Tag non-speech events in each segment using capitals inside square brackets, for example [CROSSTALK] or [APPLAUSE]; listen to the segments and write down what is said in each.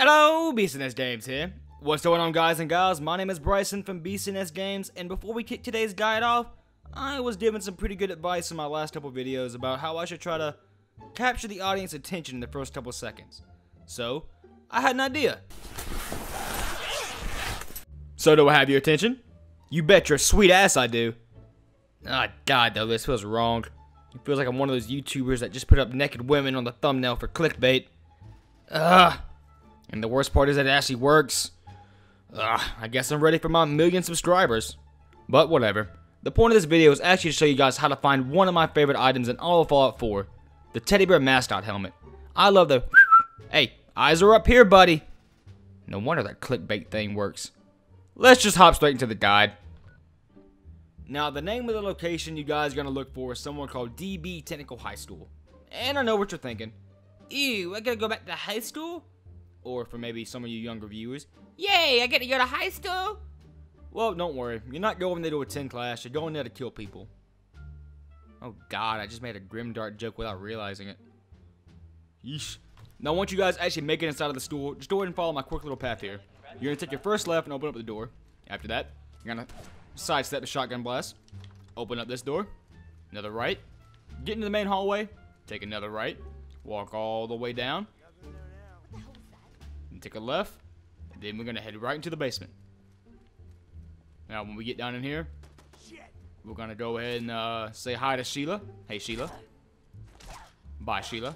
Hello, BCNS Games here. What's going on guys and gals? My name is Bryson from BCNS Games, and before we kick today's guide off, I was given some pretty good advice in my last couple videos about how I should try to capture the audience attention in the first couple seconds. So, I had an idea. So do I have your attention? You bet your sweet ass I do. Ah, God, though, this feels wrong. It feels like I'm one of those YouTubers that just put up naked women on the thumbnail for clickbait. Ugh. And the worst part is that it actually works. Ugh, I guess I'm ready for my million subscribers. But whatever. The point of this video is actually to show you guys how to find one of my favorite items in all of Fallout 4. The teddy bear mascot helmet. I love the... Hey, eyes are up here, buddy. No wonder that clickbait thing works. Let's just hop straight into the guide. Now, the name of the location you guys are going to look for is somewhere called DB Technical High School. And I know what you're thinking. Ew, I gotta go back to high school? Or for maybe some of you younger viewers, Yay, I get to go to high school? Well, don't worry. You're not going there to attend class. You're going there to kill people. Oh, God. I just made a grimdark joke without realizing it. Yeesh. Now, once you guys actually make it inside of the store, just go ahead and follow my quick little path here. You're going to take your first left and open up the door. After that, you're going to sidestep the shotgun blast. Open up this door. Another right. Get into the main hallway. Take another right. Walk all the way down. And take a left. And then we're to head right into the basement. Now, when we get down in here, we're to go ahead and uh, say hi to Sheila. Hey, Sheila. Bye, Sheila.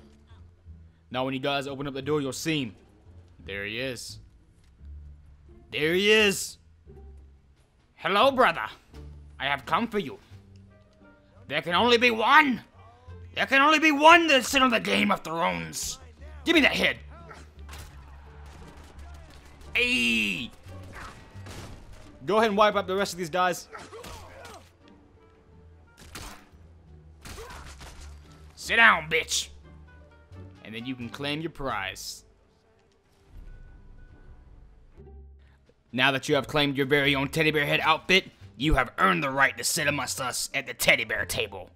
Now, when you guys open up the door, you'll see him. There he is. There he is. Hello, brother. I have come for you. There can only be one. There can only be one that sit on the Game of Thrones. Give me that head. Hey! Go ahead and wipe up the rest of these guys. Sit down, bitch. And then you can claim your prize. Now that you have claimed your very own teddy bear head outfit, you have earned the right to sit amongst us at the teddy bear table.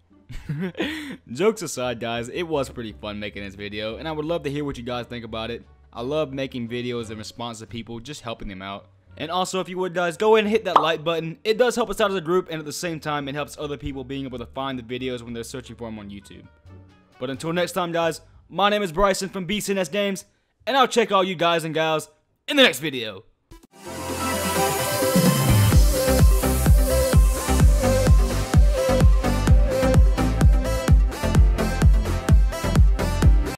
[LAUGHS] Jokes aside, guys, it was pretty fun making this video, and I would love to hear what you guys think about it. I love making videos in response to people, just helping them out. And also, if you would, guys, go ahead and hit that like button. It does help us out as a group, and at the same time, it helps other people being able to find the videos when they're searching for them on YouTube. But until next time, guys, my name is Bryson from BCNS Games, and I'll check all you guys and gals in the next video.